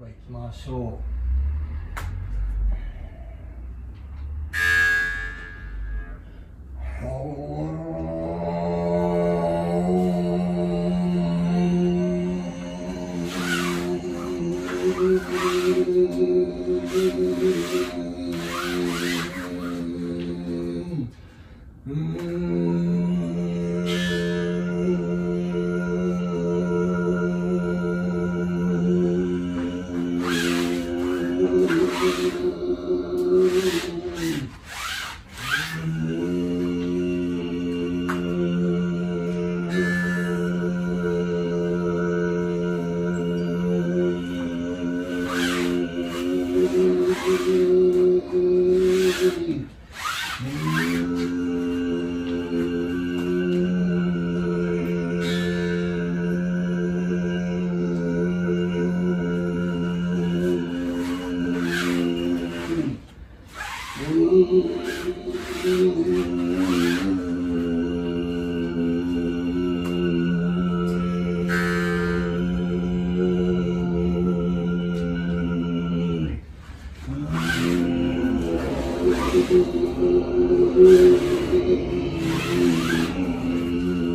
では行きましょう。Thank you.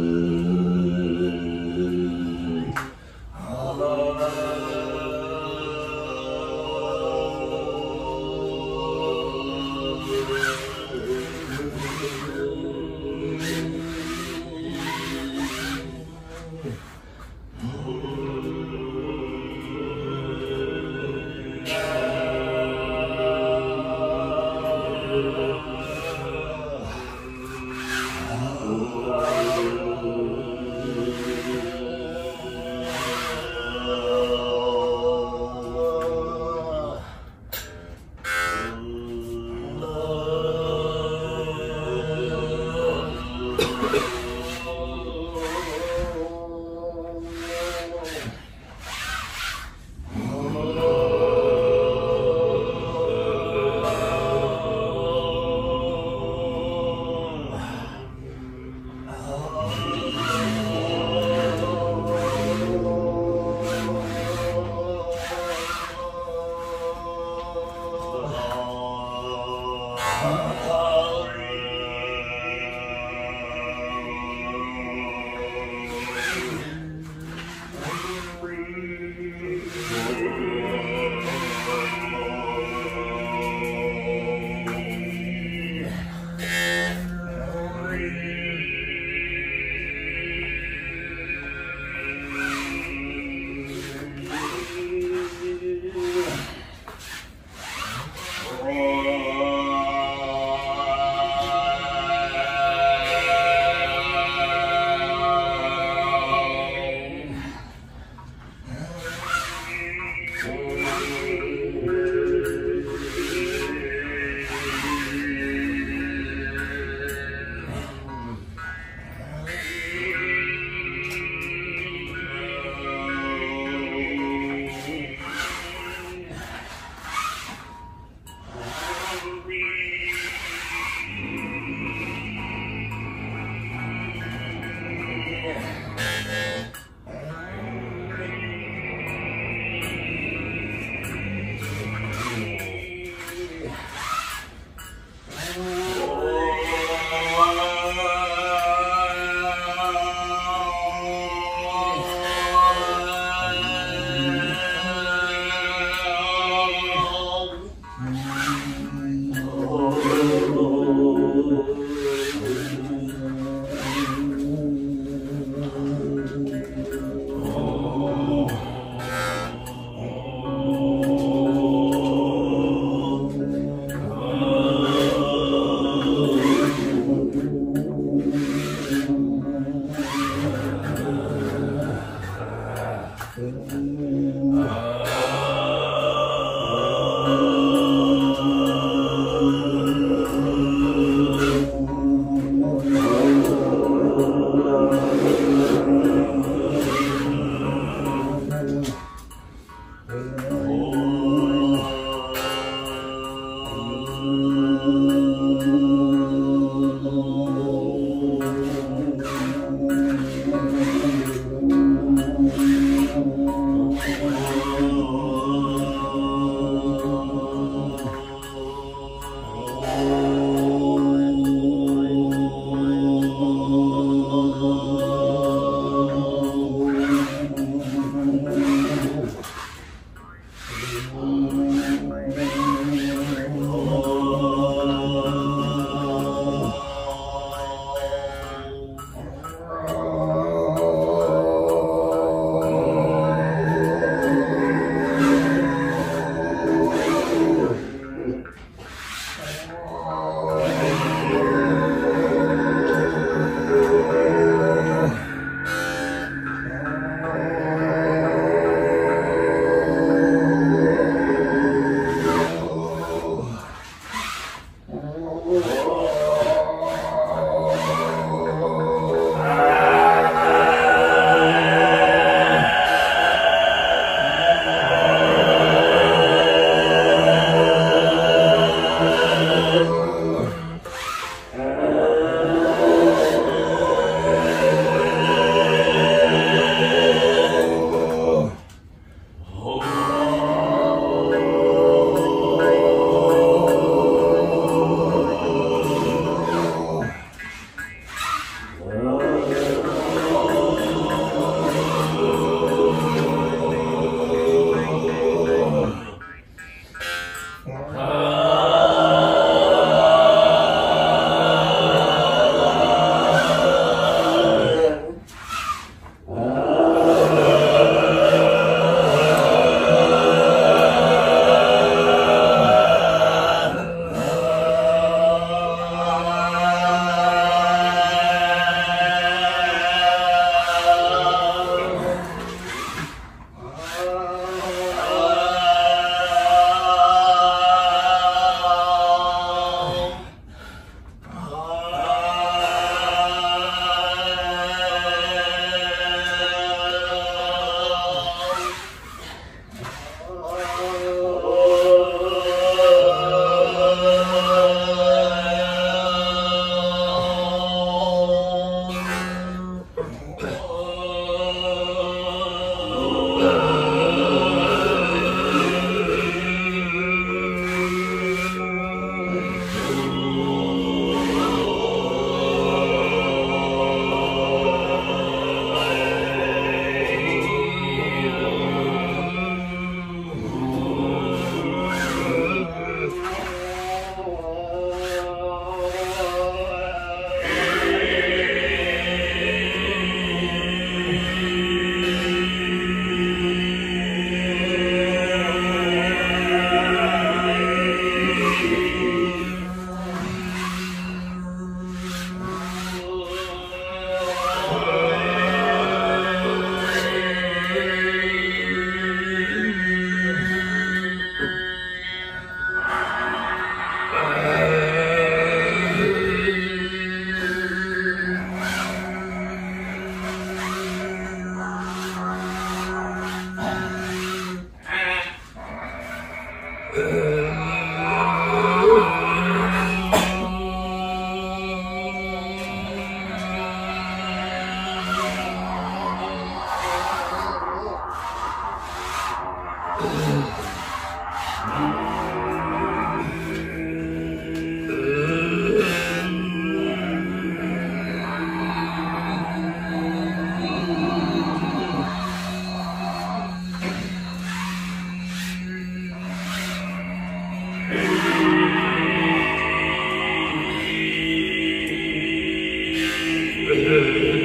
Yeah.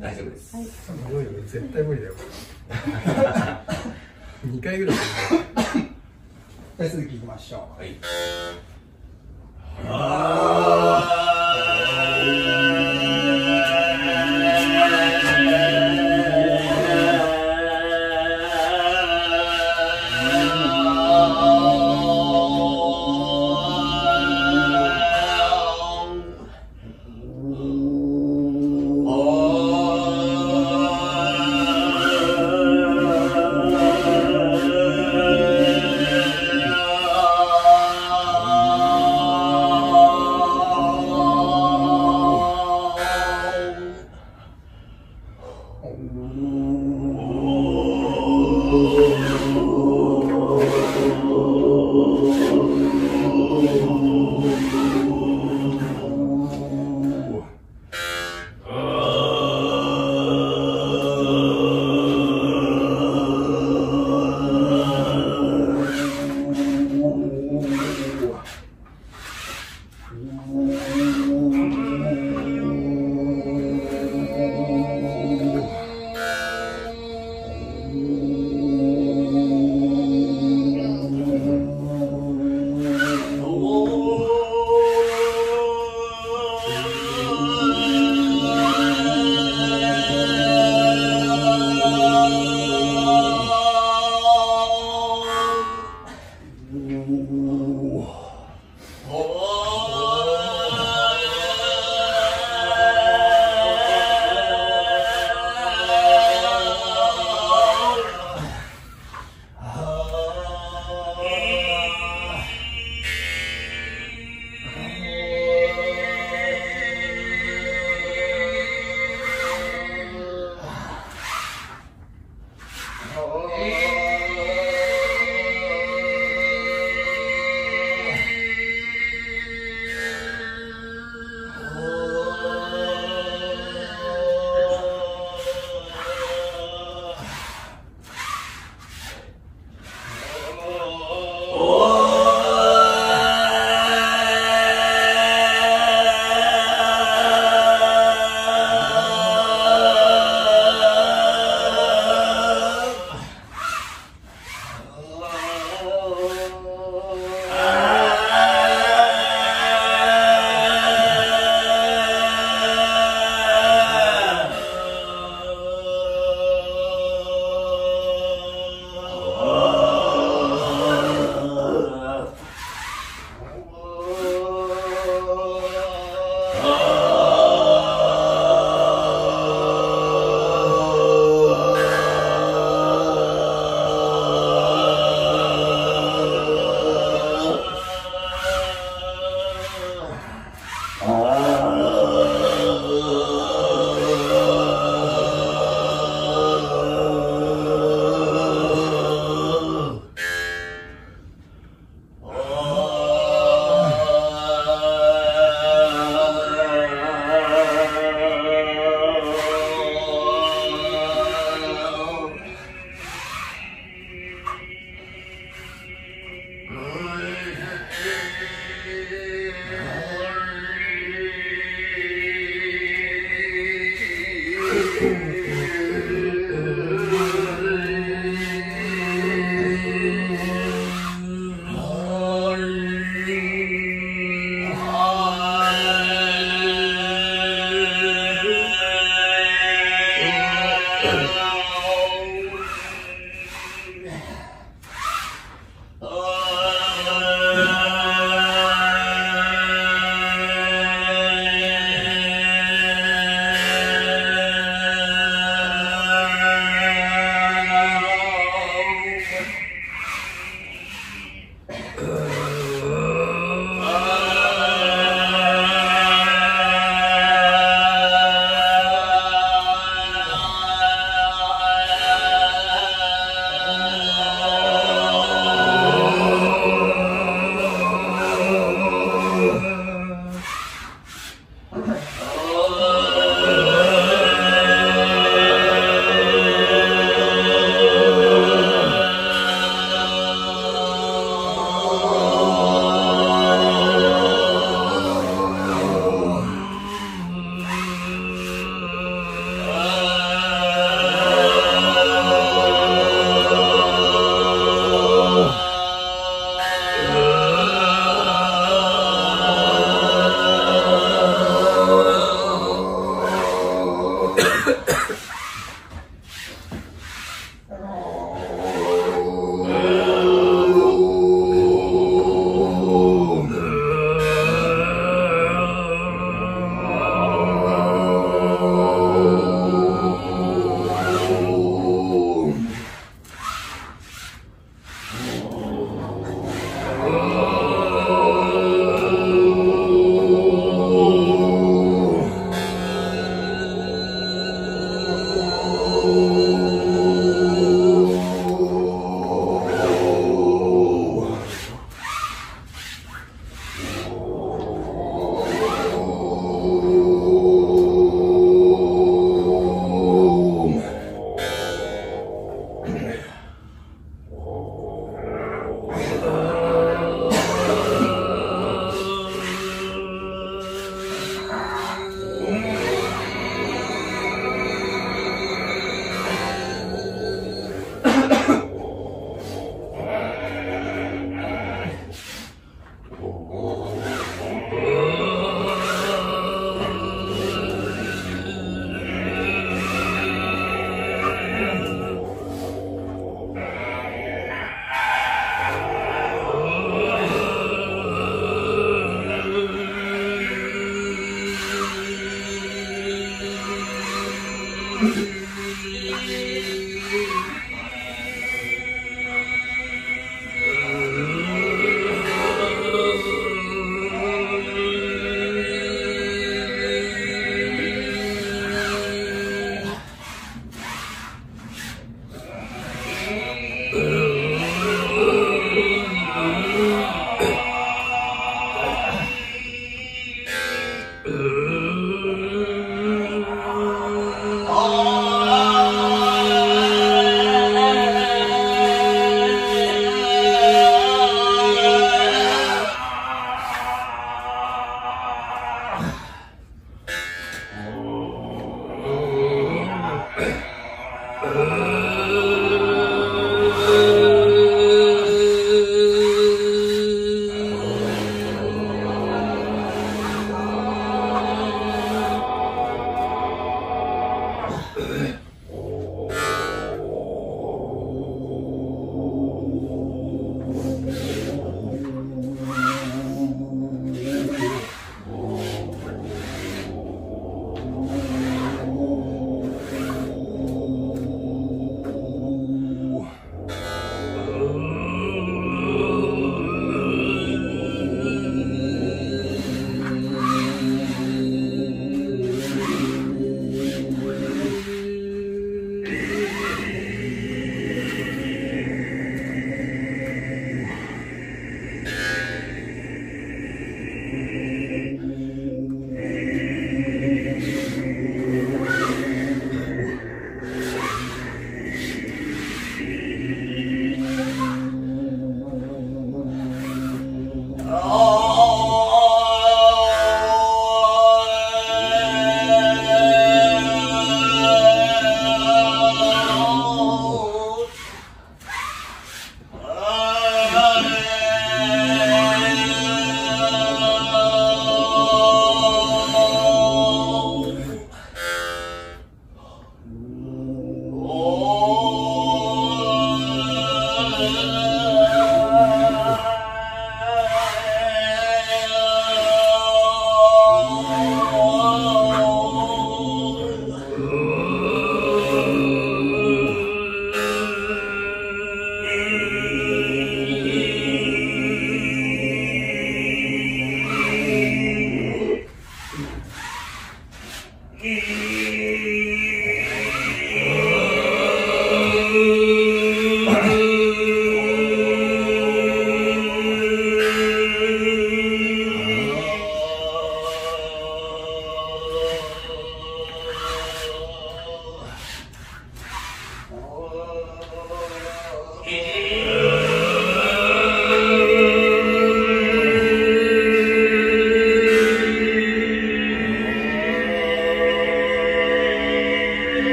大丈夫です。はい、無理絶対無理だよ。二回ぐらい。はい、続きいきましょう。はい。ああ。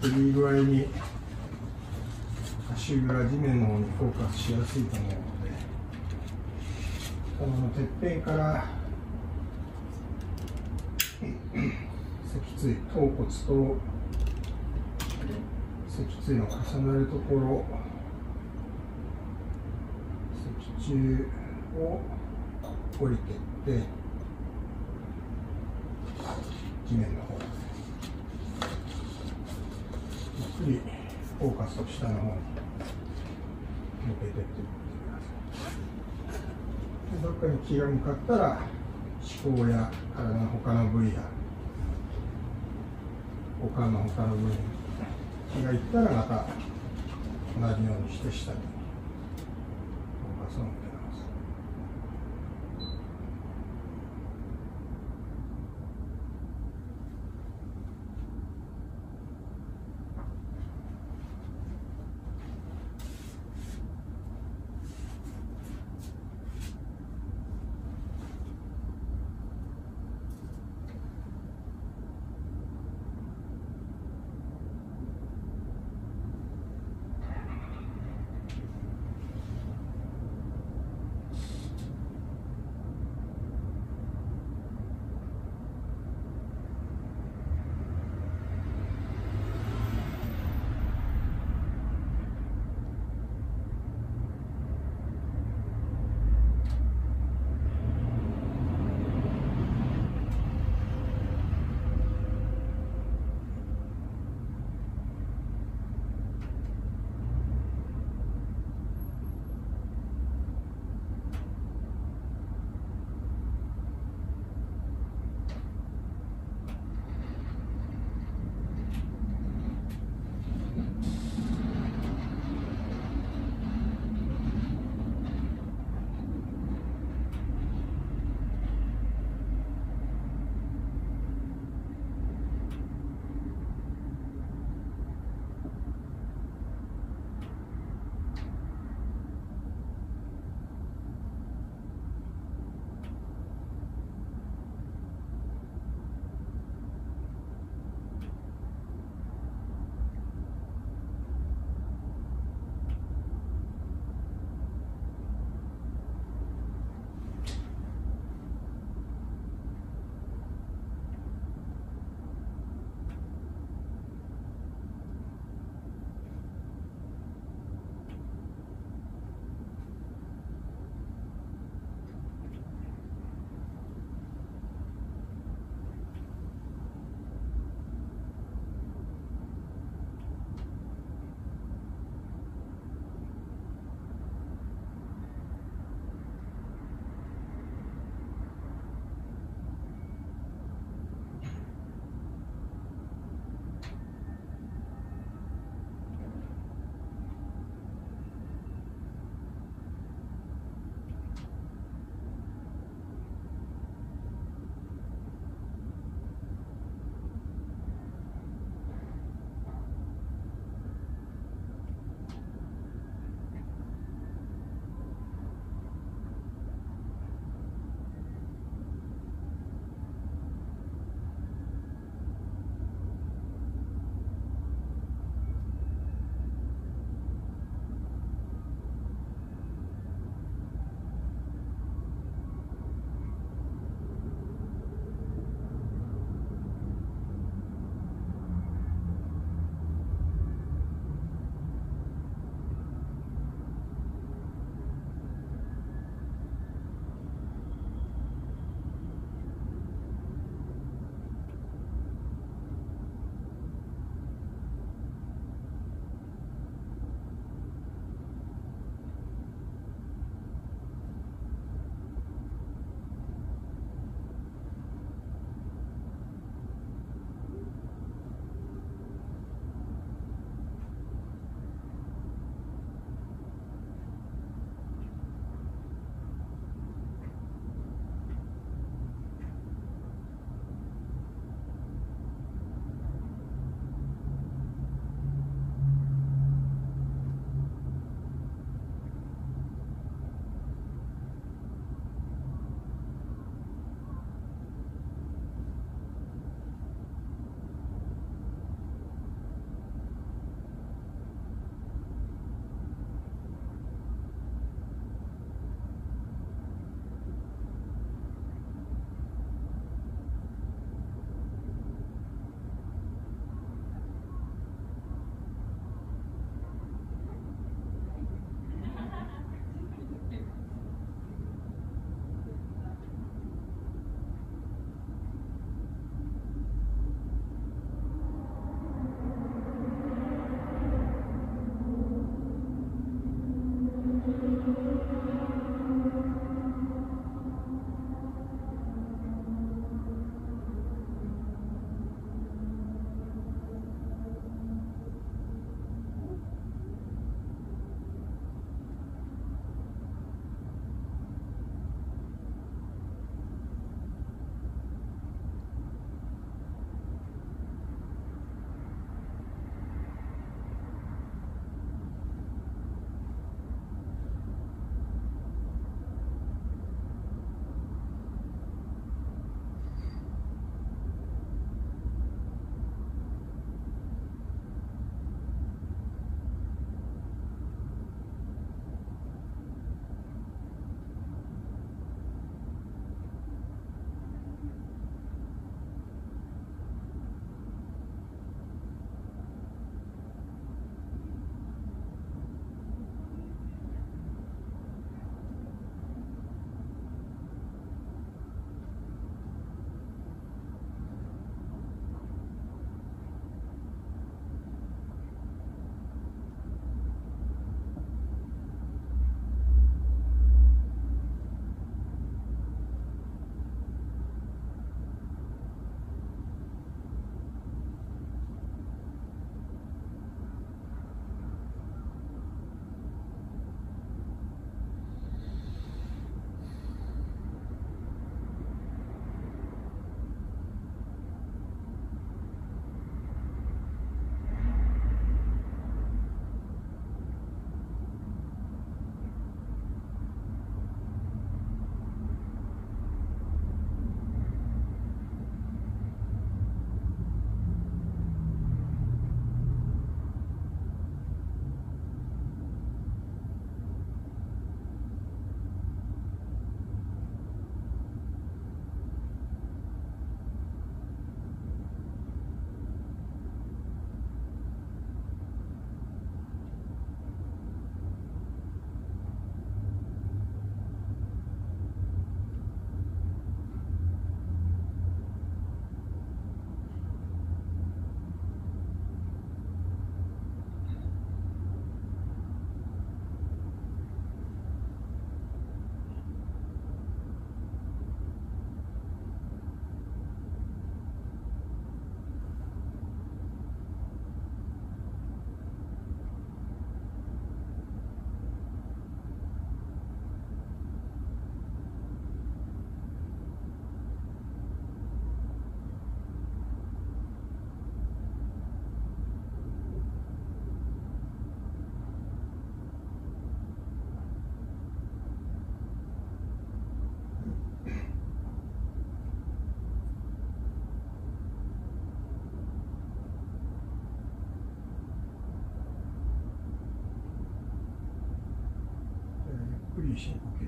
多分すごくいい具合に足裏地面の方にフォーカスしやすいと思うのでこのてっぺんから脊椎頭骨と脊椎の重なるところ脊柱を降りていって地面の方ゆっくりフォーカスを下の方に向けていってみてください。でどっかに気が向かったら思考や体の他の部位や股間の他の部位に気がいったらまた同じようにして下にフォーカスを向けま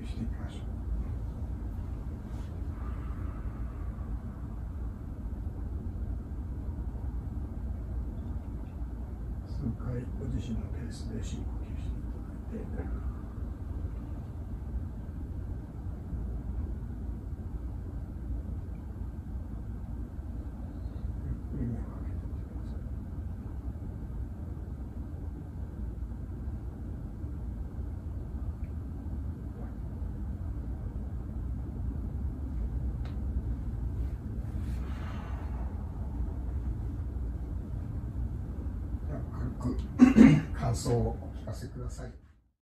していきましょう。数回ご自身のペースで進行吸していただいて。ゆっくり目を開けてみてください。では軽く感想をお聞かせください。